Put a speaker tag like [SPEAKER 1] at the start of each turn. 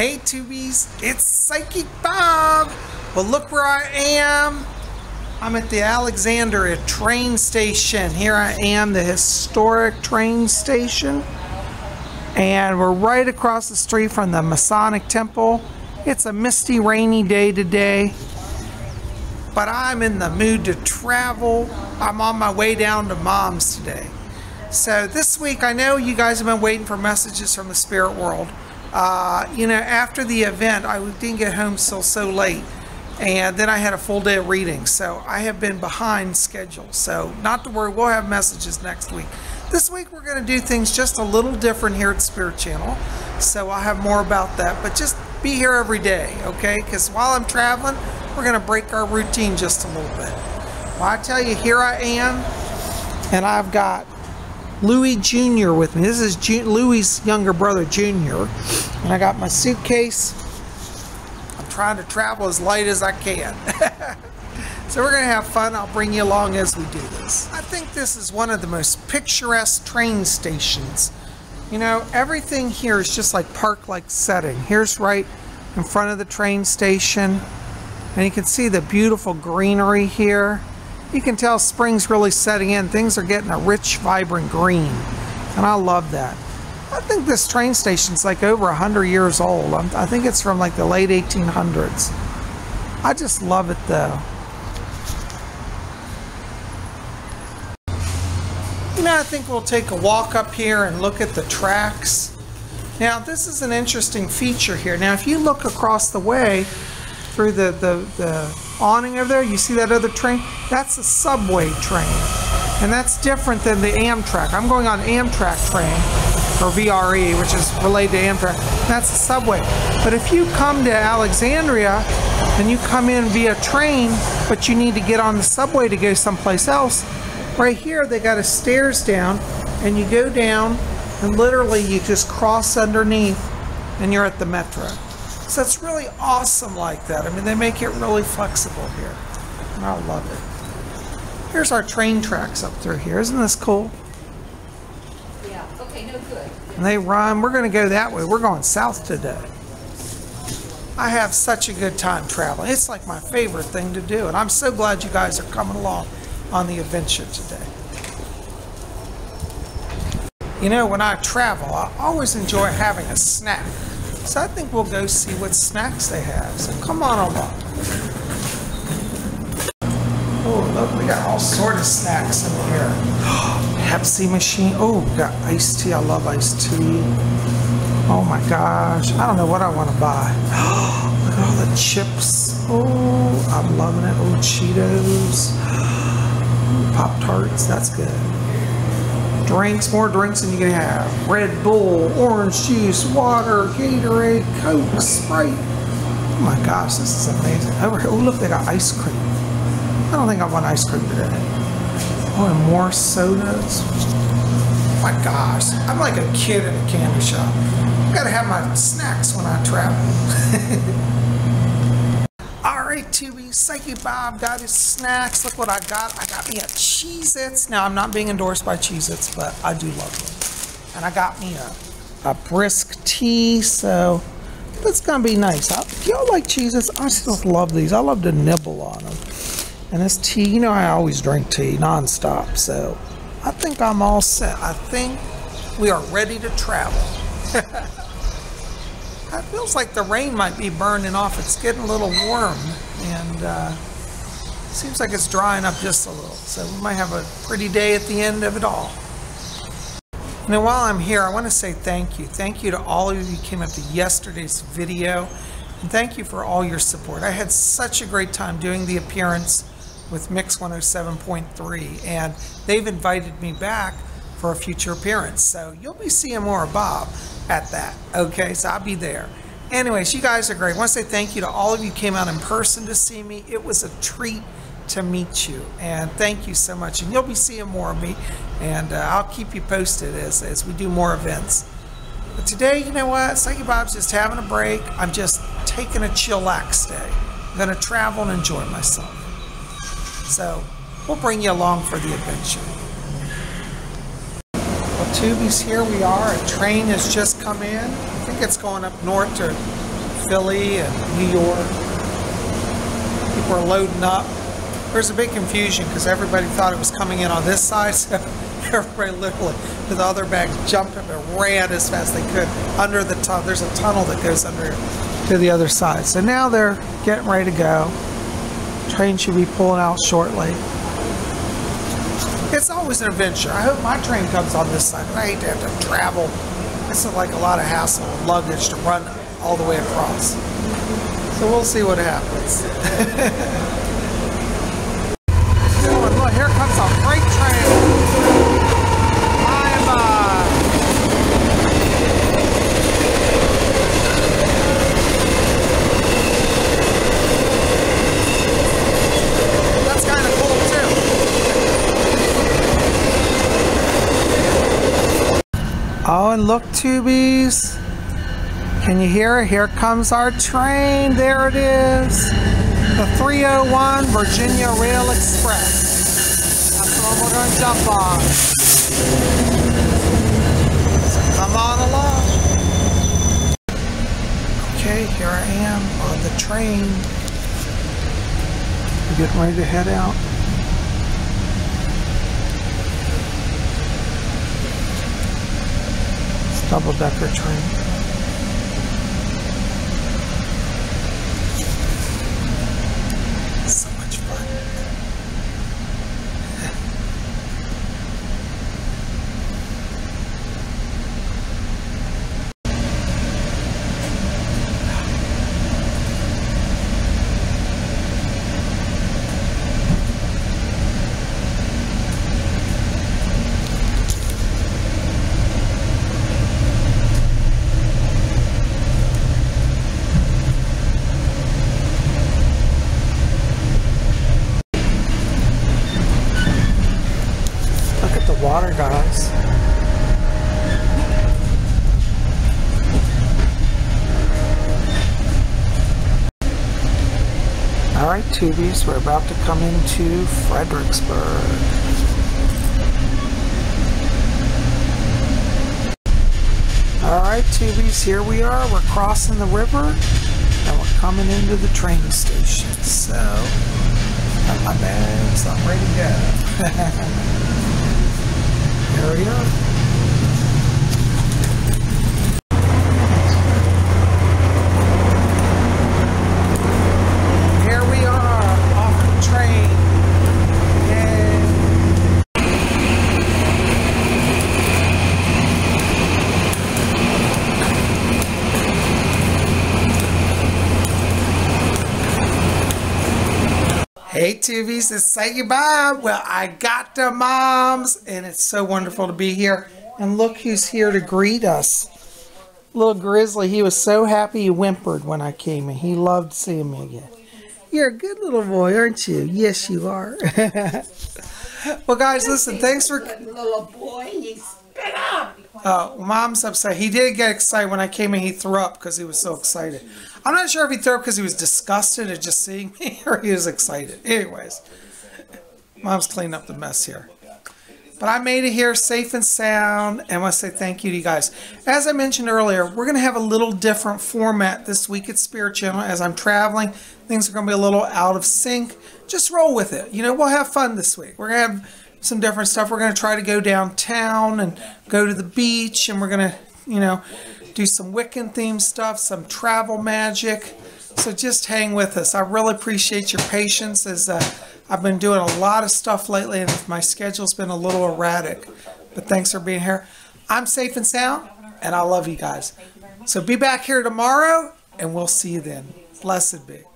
[SPEAKER 1] Hey Tubies, it's Psychic Bob. Well, look where I am. I'm at the Alexandria train station. Here I am, the historic train station. And we're right across the street from the Masonic Temple. It's a misty, rainy day today. But I'm in the mood to travel. I'm on my way down to mom's today. So this week, I know you guys have been waiting for messages from the spirit world. Uh, you know, after the event, I didn't get home till so late. And then I had a full day of reading. So I have been behind schedule. So not to worry, we'll have messages next week. This week, we're going to do things just a little different here at Spirit Channel. So I'll have more about that. But just be here every day, okay? Because while I'm traveling, we're going to break our routine just a little bit. Well, I tell you, here I am. And I've got Louis Jr. with me. This is Ju Louis' younger brother, Jr. And I got my suitcase. I'm trying to travel as light as I can. so we're going to have fun. I'll bring you along as we do this. I think this is one of the most picturesque train stations. You know, everything here is just like park-like setting. Here's right in front of the train station. And you can see the beautiful greenery here you can tell spring's really setting in. Things are getting a rich, vibrant green. And I love that. I think this train station's like over 100 years old. I think it's from like the late 1800s. I just love it though. You know, I think we'll take a walk up here and look at the tracks. Now, this is an interesting feature here. Now, if you look across the way through the, the, the awning over there, you see that other train? That's a subway train. And that's different than the Amtrak. I'm going on Amtrak train, or VRE, which is related to Amtrak. That's a subway. But if you come to Alexandria and you come in via train, but you need to get on the subway to go someplace else, right here they got a stairs down, and you go down, and literally you just cross underneath, and you're at the metro. So it's really awesome like that. I mean, they make it really flexible here. And I love it. Here's our train tracks up through here. Isn't this cool?
[SPEAKER 2] Yeah, okay, no good.
[SPEAKER 1] And they run. We're going to go that way. We're going south today. I have such a good time traveling. It's like my favorite thing to do. And I'm so glad you guys are coming along on the adventure today. You know, when I travel, I always enjoy having a snack. So I think we'll go see what snacks they have. So come on along. Oh, look, we got all sort of snacks in here. Pepsi machine. Oh, we got iced tea. I love iced tea. Oh my gosh. I don't know what I want to buy. look at all the chips. Oh, I'm loving it. Oh, Cheetos. Pop Tarts. That's good drinks, more drinks than you can have. Red Bull, orange juice, water, Gatorade, Coke, Sprite. Oh my gosh, this is amazing. Over here, oh look, they got ice cream. I don't think I want ice cream today. Oh, and more sodas. Oh my gosh, I'm like a kid in a candy shop. I gotta have my snacks when I travel. Tubi, Psychic Bob got his snacks. Look what I got. I got me a Cheez Its. Now, I'm not being endorsed by Cheez Its, but I do love them. And I got me a, a brisk tea, so that's going to be nice. Y'all like Cheez Its? I still love these. I love to nibble on them. And this tea, you know, I always drink tea nonstop, so I think I'm all set. I think we are ready to travel. Feels like the rain might be burning off. It's getting a little warm and uh, seems like it's drying up just a little. So we might have a pretty day at the end of it all. Now while I'm here, I want to say thank you. Thank you to all of you who came up to yesterday's video. And thank you for all your support. I had such a great time doing the appearance with Mix 107.3 and they've invited me back for a future appearance. So you'll be seeing more of Bob at that. Okay, so I'll be there. Anyways, you guys are great. I want to say thank you to all of you who came out in person to see me. It was a treat to meet you, and thank you so much. And you'll be seeing more of me, and uh, I'll keep you posted as, as we do more events. But today, you know what? Psychic Bob's just having a break. I'm just taking a chillax day. I'm going to travel and enjoy myself. So we'll bring you along for the adventure. Tubies, here we are. A train has just come in. I think it's going up north to Philly and New York. People are loading up. There's a big confusion because everybody thought it was coming in on this side, so everybody literally, with the other bags, jumped up and ran as fast as they could under the tunnel. There's a tunnel that goes under to the other side. So now they're getting ready to go. Train should be pulling out shortly. It's always an adventure. I hope my train comes on this side. I hate to have to travel. It's like a lot of hassle and luggage to run all the way across. So we'll see what happens. oh, look, here comes a freight train. Bye bye. That's kind of cool too. And look, Tubies. Can you hear it? Here comes our train. There it is. The 301 Virginia Rail Express. That's the one we're going to jump on. Come on along. Okay, here I am on the train. Getting ready to head out. It's a double-decker train. So much fun. Look at the water, guys. All right, Tubies, we're about to come into Fredericksburg. All right, Tubies, here we are. We're crossing the river and we're coming into the train station. So, got my bags, I'm ready to go. Here we are. Here we are off the train. Yay. Hey Tubies, it's Saggy Bob. Well, I got the moms, and it's so wonderful to be here. And look who's here to greet us. Little Grizzly, he was so happy he whimpered when I came in. He loved seeing me again. You're a good little boy, aren't you? Yes, you are. well, guys, listen, thanks for.
[SPEAKER 3] little boy, he spit up.
[SPEAKER 1] Uh, mom's upset. He did get excited when I came in. He threw up because he was so excited. I'm not sure if he threw up because he was disgusted at just seeing me or he was excited. Anyways, mom's cleaning up the mess here. But I made it here safe and sound, and I want to say thank you to you guys. As I mentioned earlier, we're going to have a little different format this week at Spirit Channel. As I'm traveling, things are going to be a little out of sync. Just roll with it. You know, we'll have fun this week. We're going to have some different stuff. We're going to try to go downtown and go to the beach, and we're going to, you know, do some Wiccan themed stuff, some travel magic. So just hang with us. I really appreciate your patience as uh, I've been doing a lot of stuff lately and my schedule's been a little erratic. But thanks for being here. I'm safe and sound, and I love you guys. So be back here tomorrow, and we'll see you then. Blessed be.